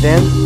then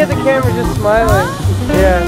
at the camera just smiling. Yeah.